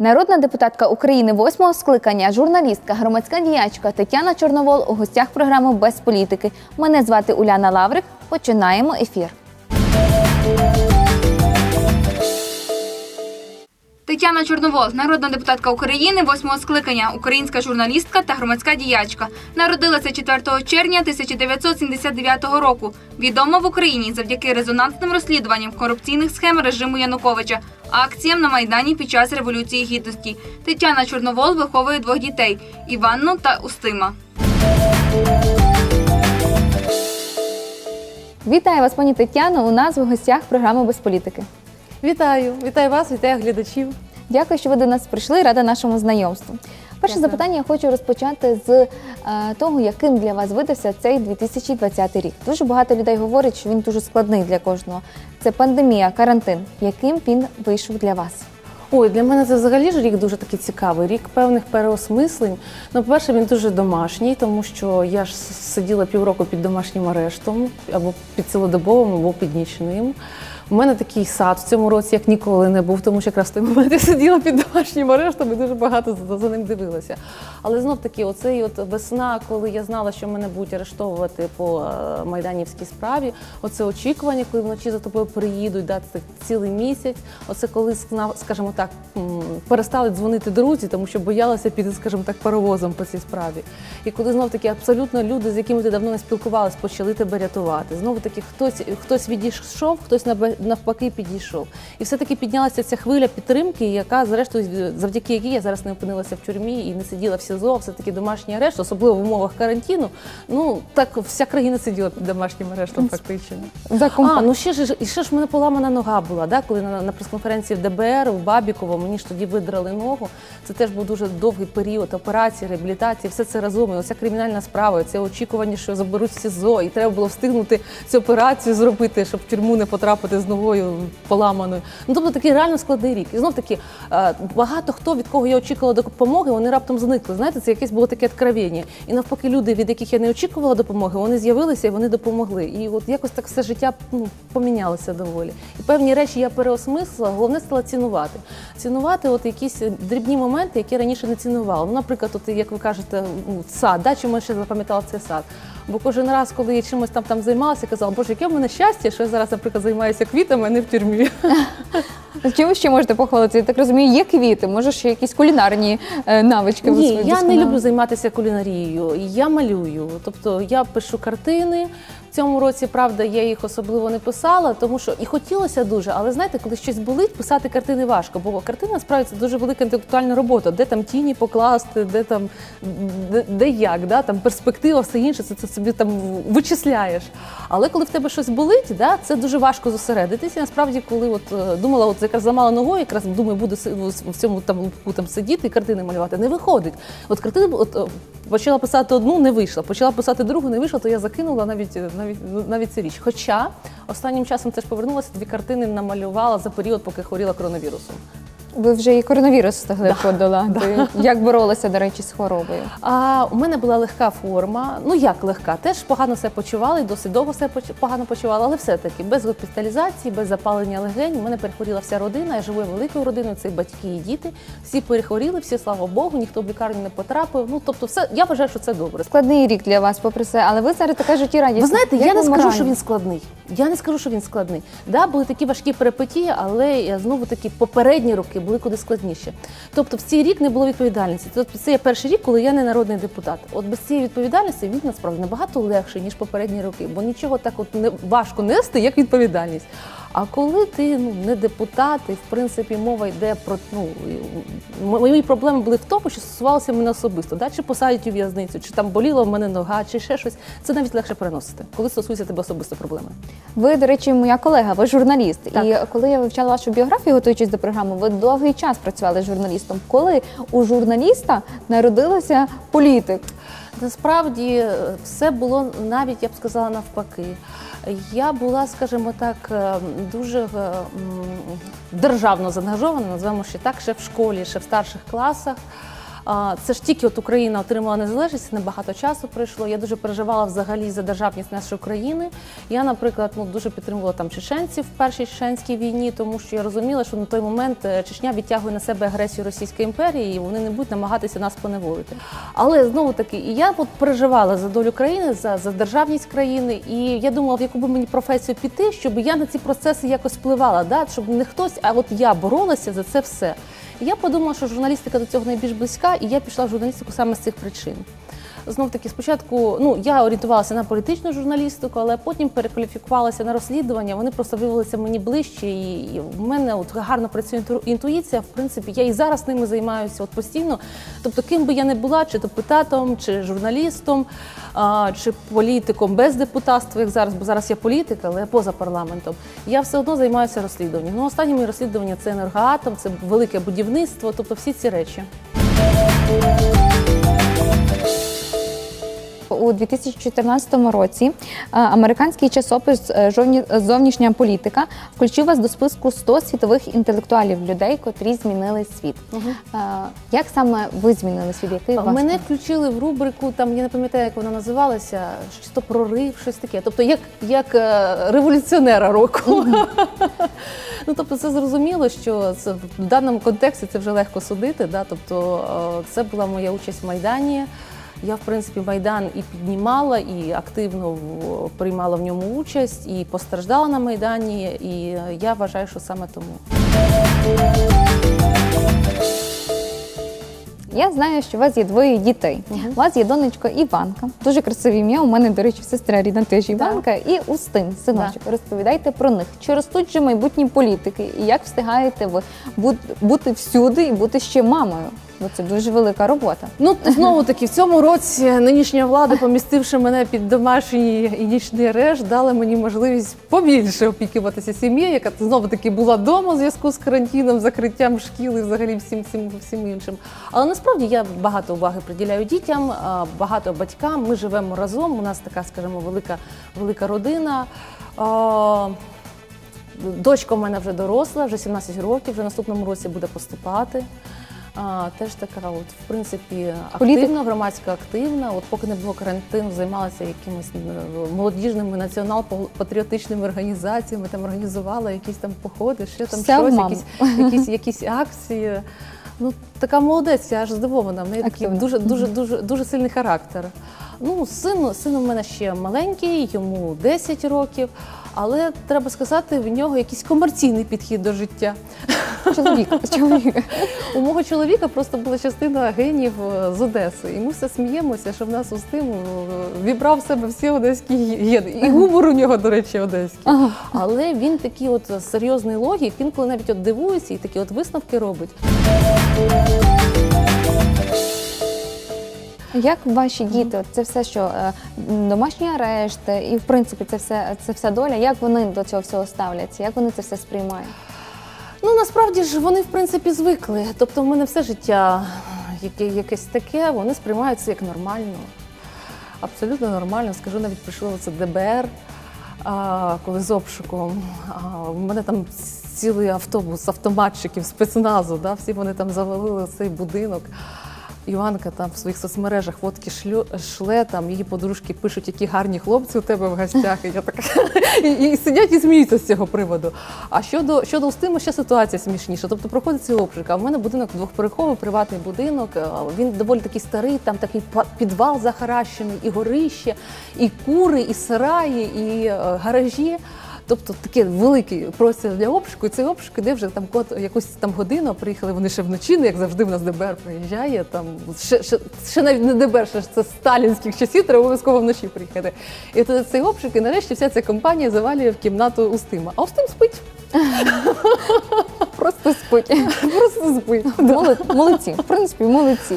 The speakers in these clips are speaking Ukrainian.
Народна депутатка України восьмого скликання, журналістка, громадська діячка Тетяна Чорновол у гостях програми Без політики. Мене звати Уляна Лаврик. Починаємо ефір. Тетяна Чорновол, народна депутатка України, восьмого скликання, українська журналістка та громадська діячка. Народилася 4 червня 1979 року. Відома в Україні завдяки резонансним розслідуванням корупційних схем режиму Януковича, акціям на майдані під час революції гідності. Тетяна Чорновол виховує двох дітей Іванну та Устима. Вітаю вас, пані Тетяно. У нас в гостях програми Без політики. Вітаю, вітаю вас, вітаю глядачів. Дякую, що ви до нас прийшли. Рада нашому знайомству. Перше Дякую. запитання я хочу розпочати з е, того, яким для вас видався цей 2020 рік. Дуже багато людей говорять, що він дуже складний для кожного. Це пандемія, карантин. Яким він вийшов для вас? Ой, для мене це взагалі ж рік дуже такий цікавий, рік певних переосмислень. Ну, по-перше, він дуже домашній, тому що я ж сиділа півроку під домашнім арештом, або під цілодобовим, або під нічним. У мене такий сад в цьому році як ніколи не був, тому що якраз в той момент я сиділа під домашнім арештом і дуже багато за, за ним дивилася. Але знов таки, оцей от весна, коли я знала, що мене будуть арештовувати по е, майданівській справі, оце очікування, коли вночі за тобою приїдуть, да, це цілий місяць. Оце коли скажімо так, перестали дзвонити друзі, тому що боялися піти, скажімо так, паровозом по цій справі. І коли знов таки абсолютно люди, з якими ти давно не спілкувалась, почали тебе рятувати. Знову таки, хтось хтось відійшов, хтось набе- навпаки підійшов. І все-таки піднялася ця хвиля підтримки, яка, зрештою, завдяки якій я зараз не опинилася в тюрмі і не сиділа в СІЗО, все таки домашній арешт, особливо в умовах карантину. Ну так вся країна сиділа під домашнім арештом, фактично. За А, ну ще ж і ще ж в мене поламана нога була, да, коли на, на прес-конференції в ДБР, в Бабіково, мені ж тоді видрали ногу. Це теж був дуже довгий період операції, реабілітації, все це разом. І оця кримінальна справа, це очікування, що заберуть СІЗО, і треба було встигнути цю операцію зробити, щоб в тюрму не потрапити з ногою поламаною. Ну тобто такий реально складний рік. І знов таки е, багато хто від кого я очікувала допомоги, вони раптом зникли. Знаєте, це якесь було таке откровення. І навпаки, люди, від яких я не очікувала допомоги, вони з'явилися і вони допомогли. І от якось так все життя ну, помінялося доволі. І певні речі я переосмислила, головне стала цінувати. Цінувати от якісь дрібні моменти, які раніше не цінувала. Ну, наприклад, от, як ви кажете, ну, сад, да, чому я ще запам'ятала цей сад. Бо кожен раз, коли я чимось там, там займалася, я казала, боже, яке в мене щастя, що я зараз, наприклад, займаюся квітами, а не в тюрмі. Чим ви ще можете похвалитися? Я так розумію, є квіти, може ще якісь кулінарні е, навички. ви Ні, свої я не люблю займатися кулінарією. Я малюю. Тобто я пишу картини. В цьому році, правда, я їх особливо не писала, тому що і хотілося дуже, але знаєте, коли щось болить, писати картини важко, бо картина справді це дуже велика інтелектуальна робота, де там тіні покласти, де там де, де як, да? там перспектива, все інше, це, це собі там вичисляєш. Але коли в тебе щось болить, да, це дуже важко зосередитися. Насправді, коли от е, думала, от якраз зламала ногою, якраз думаю, буду в цьому там лупку там сидіти і картини малювати. Не виходить. От картини от, е, почала писати одну, не вийшла. Почала писати другу, не вийшла, то я закинула навіть навіть навіть цю річ. Хоча останнім часом теж повернулася, дві картини намалювала за період, поки хворіла коронавірусом. Ви вже і коронавірус встигли подолати. Як боролися, до речі, з хворобою? А у мене була легка форма. Ну як легка? Теж погано себе почувала і досить довго себе погано почувала, але все-таки без госпіталізації, без запалення легень. У мене перехворіла вся родина. Я живу великою родиною, це і батьки і діти. Всі перехворіли, всі, слава Богу, ніхто в лікарню не потрапив. Ну тобто, все я вважаю, що це добре. Складний рік для вас, попри все, але ви зараз така життєрадісна. Ви знаєте, Як я не скажу, що він складний. Я не скажу, що він складний. Да, були такі важкі перипетії, але я знову таки попередні роки були куди складніше. Тобто в цей рік не було відповідальності. Тобто це є перший рік, коли я не народний депутат. От без цієї відповідальності він насправді набагато легший, ніж попередні роки, бо нічого так от не важко нести, як відповідальність. А коли ти ну не депутат, і в принципі мова йде про ну мої проблеми були в тому, що стосувалося мене особисто, да? чи посадять у в'язницю, чи там боліла в мене нога, чи ще щось. Це навіть легше переносити, коли стосується тебе особисто проблеми. Ви, до речі, моя колега, ви журналіст. Так. І коли я вивчала вашу біографію, готуючись до програми, ви довгий час працювали журналістом. Коли у журналіста народилася політик? Насправді е, все було навіть, я б сказала, навпаки. Я була, скажімо так, е, дуже державно заангажована, називаємо ще так, ще в школі, ще в старших класах. Це ж тільки от Україна отримала незалежність, небагато часу пройшло. Я дуже переживала взагалі за державність нашої країни. Я, наприклад, ну дуже підтримувала там чеченців в першій чеченській війні, тому що я розуміла, що на той момент е, Чечня відтягує на себе агресію Російської імперії, і вони не будуть намагатися нас поневолити. Але знову таки, і я от переживала за долю країни, за, за державність країни, і я думала, в яку би мені професію піти, щоб я на ці процеси якось впливала, да? щоб не хтось, а от я боролася за це все. Я подумала, що журналістика до цього найбільш близька, і я пішла в журналістику саме з цих причин. Знов таки, спочатку ну я орієнтувалася на політичну журналістику, але потім перекваліфікувалася на розслідування. Вони просто виявилися мені ближче, і, в мене от гарно працює інтуїція. В принципі, я і зараз ними займаюся от постійно. Тобто, ким би я не була, чи депутатом, чи журналістом, а, чи політиком без депутатства, як зараз, бо зараз я політик, але поза парламентом. Я все одно займаюся розслідуванням. Ну, останні мої розслідування це енергоатом, це велике будівництво, тобто всі ці речі. У 2014 році е, американський часопис е, зовнішня політика включив вас до списку 100 світових інтелектуалів людей, котрі змінили світ. Е, Як саме ви змінили світ? Який вас Мене був? включили в рубрику, там я не пам'ятаю, як вона називалася, щось то прорив, щось таке. Тобто, як, як революціонера року. ну тобто, це зрозуміло, що це в даному контексті це вже легко судити. Да? Тобто, це була моя участь в майдані. Я, в принципі, майдан і піднімала, і активно приймала в ньому участь, і постраждала на майдані. І е, я вважаю, що саме тому. Я знаю, що у вас є двоє дітей. У вас є донечка Іванка, дуже красиве ім'я. У мене, до речі, сестра рідна теж Іванка, і Устин, синочок. Розповідайте про них. Чи ростуть же майбутні політики, і як встигаєте ви бу- бути всюди і бути ще мамою? Бо це дуже велика робота. Ну знову таки в цьому році нинішня влада, помістивши мене під домашній і нічний арешт, дала мені можливість побільше опікуватися сім'єю, яка знову таки була вдома у зв'язку з карантином, закриттям шкіл і взагалі всім всім всім іншим. Але насправді я багато уваги приділяю дітям, багато батькам. Ми живемо разом. У нас така, скажімо, велика велика родина. Дочка у мене вже доросла, вже 17 років, вже в наступному році буде поступати. А, теж така, от, в принципі, Політик- активна, громадська активна. От поки не було карантину, займалася якимись молодіжними націонал-патріотичними організаціями, там організувала якісь там походи, ще там Все щось, якісь, якісь, якісь акції. Ну, така молодець, я аж здивована. В неї такий дуже, дуже, дуже, дуже сильний характер. Ну, син, син у мене ще маленький, йому 10 років, але треба сказати, в нього якийсь комерційний підхід до життя. Чоловік, чоловік. У мого чоловіка просто була частина генів е, з Одеси. І ми все сміємося, що в нас Устим е, вібрав в себе всі одеські гени. І гумор у нього, до речі, одеський. Ага. Але він такий от серйозний логік, він коли навіть от дивується і такі от висновки робить. Як ваші діти, от це все, що е, домашній арешт, е, і в принципі це все це вся доля, як вони до цього всього ставляться, як вони це все сприймають? Ну насправді ж вони в принципі звикли. Тобто, в мене все життя яке, якесь таке, вони сприймають це як нормально. Абсолютно нормально. Скажу, навіть прийшло це ДБР, а, коли з обшуком. А, в мене там цілий автобус автоматчиків спецназу, да, всі вони там завалили цей будинок. Іванка там в своїх соцмережах фотки шлю, шле, там її подружки пишуть, які гарні хлопці у тебе в гостях. І, я така, і, і сидять і сміються з цього приводу. А щодо, щодо Устиму, ще ситуація смішніша. Тобто проходить цей обшук. А в мене будинок двохповерховий, приватний будинок. Він доволі такий старий, там такий підвал захаращений, і горище, і кури, і сараї, і е, гаражі. Тобто таке великий простір для обшуку, і цей обшук іде вже там код якусь там годину. Приїхали вони ще вночі, ну, як завжди в нас ДБР приїжджає. Там ще, ще, ще навіть не ДБР, ще це сталінських часів, треба обов'язково вночі приїхати. І от цей обшук, і нарешті вся ця компанія завалює в кімнату Устима. А Устим спить, Просто спить. просто спить. Молод- Молодці, в принципі, молодці.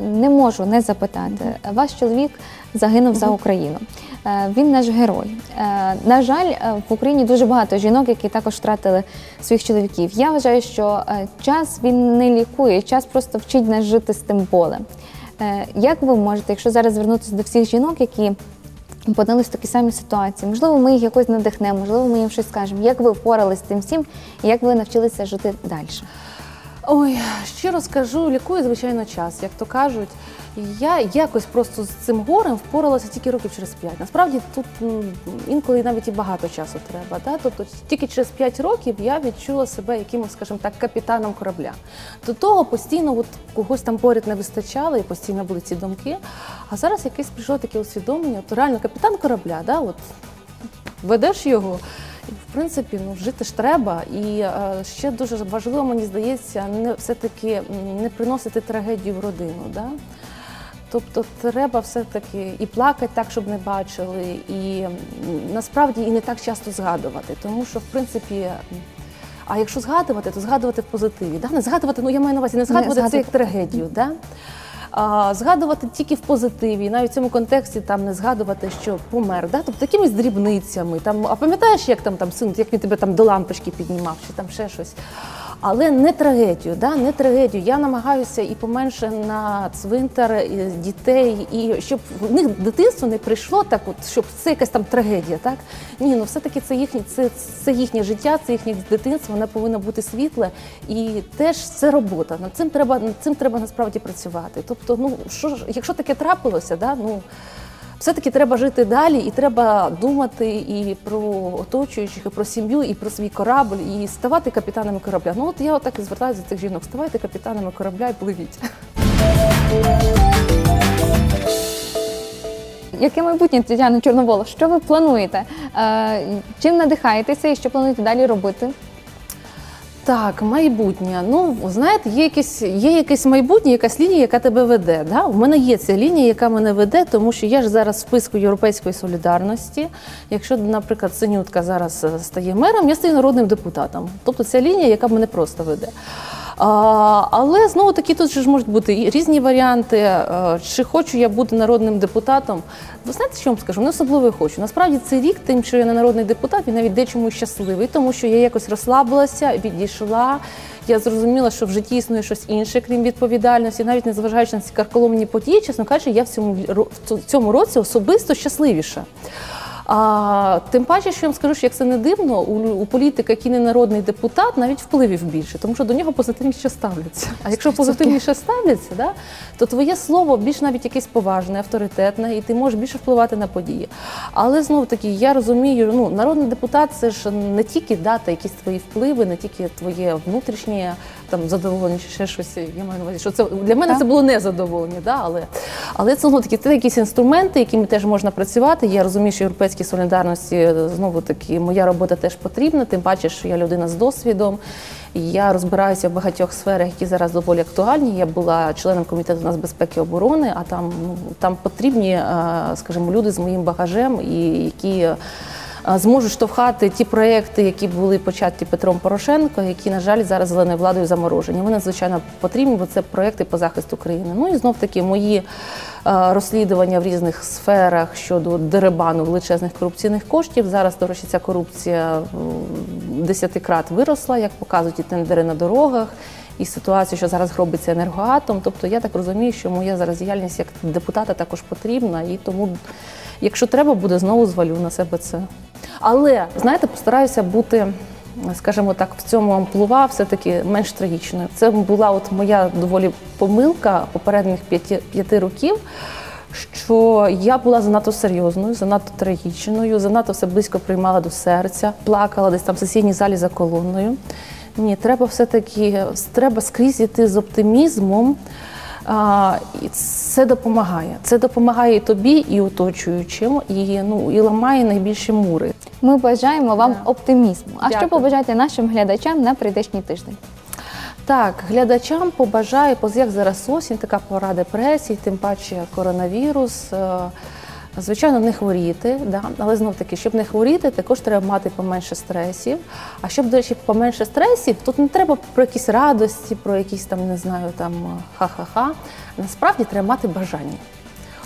Не можу не запитати. Ваш чоловік загинув за Україну. Е, Він наш герой. Е, На жаль, е, в Україні дуже багато жінок, які також втратили своїх чоловіків. Я вважаю, що час він не лікує, час просто вчить нас жити з тим болем. Як ви можете, якщо зараз звернутися до всіх жінок, які опинились в такій самій ситуації. Можливо, ми їх якось надихнемо, можливо, ми їм щось скажемо. Як ви впоралися з тим всім, і як ви навчилися жити далі? Ой, щиро скажу, лікує, звичайно, час. Як то кажуть, я якось просто з цим горем впоралася тільки років через п'ять. Насправді тут інколи навіть і багато часу треба. Да? Тобто тільки через п'ять років я відчула себе якимось, скажімо так, капітаном корабля. До того постійно от когось там поряд не вистачало, і постійно були ці думки. А зараз якесь прийшло таке усвідомлення, то реально капітан корабля, да? от, ведеш його. Принципі, ну жити ж треба. І е, ще дуже важливо, мені здається, не все-таки не приносити трагедію в родину. Да? Тобто треба все-таки і плакати так, щоб не бачили, і насправді і не так часто згадувати. Тому що, в принципі, а якщо згадувати, то згадувати в позитиві. Да? Не згадувати, ну я маю на увазі, не згадувати це як трагедію. Да? Згадувати тільки в позитиві, навіть в цьому контексті там не згадувати, що помер, да? тобто якимись дрібницями. Там, а пам'ятаєш, як там, там син, як він тебе там до лампочки піднімав, чи там ще щось. Але не трагедію, да? не трагедію. Я намагаюся і поменше на цвинтар дітей, і щоб в них дитинство не прийшло так, от щоб це якась там трагедія. Так ні, ну все-таки це їхнє, це, це їхнє життя, це їхнє дитинство, воно повинно бути світле, і теж це робота. Над цим треба над цим треба насправді працювати. Тобто, ну що ж, якщо таке трапилося, да, ну. Все-таки треба жити далі, і треба думати і про оточуючих, і про сім'ю, і про свій корабль, і ставати капітанами корабля. Ну от я отак і звертаюся до цих жінок. Ставайте капітанами корабля і пливіть. Яке майбутнє Тетяна Чорновол? Що ви плануєте? Е, чим надихаєтеся і що плануєте далі робити? Так, майбутнє. Ну, знаєте, є якесь, є якесь майбутнє, якась лінія, яка тебе веде. Да? У мене є ця лінія, яка мене веде, тому що я ж зараз в списку Європейської солідарності. Якщо, наприклад, Синютка зараз е, стає мером, я стаю народним депутатом. Тобто ця лінія, яка мене просто веде. Але знову таки тут ж можуть бути різні варіанти. Е, Чи хочу я бути народним депутатом? Ви знаєте, що вам скажу? Не особливо хочу. Насправді цей рік, тим, що я не народний депутат, він навіть дечому щасливий, тому що я якось розслабилася, відійшла. Я зрозуміла, що в житті існує щось інше, крім відповідальності, навіть незважаючи на ці карколомні події, чесно кажучи, я в цьому в цьому році особисто щасливіша. А тим паче, що я вам скажу, що як це не дивно, у, у політика, який не народний депутат, навіть впливів більше, тому що до нього позитивніше ставляться. А якщо позитивніше ставляться, да, то твоє слово більш навіть якесь поважне, авторитетне, і ти можеш більше впливати на події. Але знову таки, я розумію, ну народний депутат це ж не тільки дати якісь твої впливи, не тільки твоє внутрішнє там задоволення, чи ще щось. Я маю на увазі, що це для мене Так. це було незадоволення, да, але, але це знову таки це якісь інструменти, якими теж можна працювати. Я розумію, що європейській солідарності знову таки моя робота теж потрібна, тим паче, що я людина з досвідом. Я розбираюся в багатьох сферах, які зараз доволі актуальні. Я була членом комітету нацбезпеки і оборони, а там ну там потрібні, е, скажімо, люди з моїм багажем, і які е, зможуть штовхати ті проекти, які були початі Петром Порошенко, які, на жаль, зараз зеленою владою заморожені. Вони надзвичайно потрібні, бо це проекти по захисту країни. Ну і знов таки мої е, розслідування в різних сферах щодо деребану величезних корупційних коштів. Зараз, до речі, ця корупція десятикрат виросла, як показують і тендери на дорогах. І ситуацію, що зараз робиться енергоатом. Тобто я так розумію, що моя зараз діяльність як депутата також потрібна, і тому, якщо треба, буде знову звалю на себе це. Але знаєте, постараюся бути, скажімо так, в цьому амплува все-таки менш трагічною. Це була от моя доволі помилка попередніх п'яти, п'яти років. Що я була занадто серйозною, занадто трагічною, занадто все близько приймала до серця, плакала десь там в сесійній залі за колоною. Ні, треба все-таки треба скрізь іти з оптимізмом. І це допомагає. Це допомагає і тобі, і оточуючим, і ну і ламає найбільші мури. Ми бажаємо вам Да. оптимізму. А що побажати нашим глядачам на прийдешній тиждень? Так, глядачам побажаю, як зараз осінь, така пора депресії, тим паче коронавірус. Звичайно, не хворіти, да? але знов таки, щоб не хворіти, також треба мати поменше стресів. А щоб, до речі, поменше стресів, тут не треба про якісь радості, про якісь там, не знаю, там ха-ха-ха. Насправді треба мати бажання.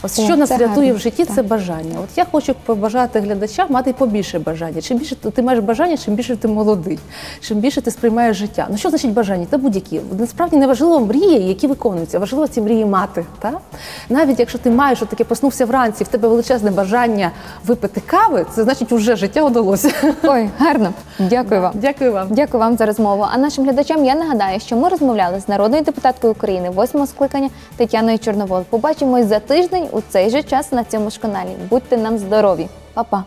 Ось О, що нас рятує гарно. в житті, Так. це бажання. От я хочу побажати глядачам мати побільше бажання. Чим більше ти маєш бажання, чим більше ти молодий, чим більше ти сприймаєш життя. Ну що значить бажання? Та будь-які. Насправді не важливо мрії, які виконуються. Важливо ці мрії мати. Та? Навіть якщо ти маєш таке проснувся вранці, в тебе величезне бажання випити кави, це значить вже життя удалося. Ой, гарно. Дякую вам. Дякую вам. Дякую вам за розмову. А нашим глядачам я нагадаю, що ми розмовляли з народною депутаткою України восьмого скликання Тетяною Чорновол. Побачимось за тиждень у цей же час на цьому ж каналі. Будьте нам здорові, Па-па!